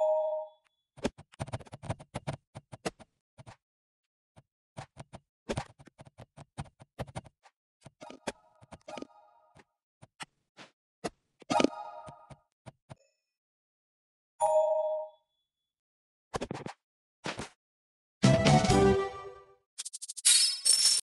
you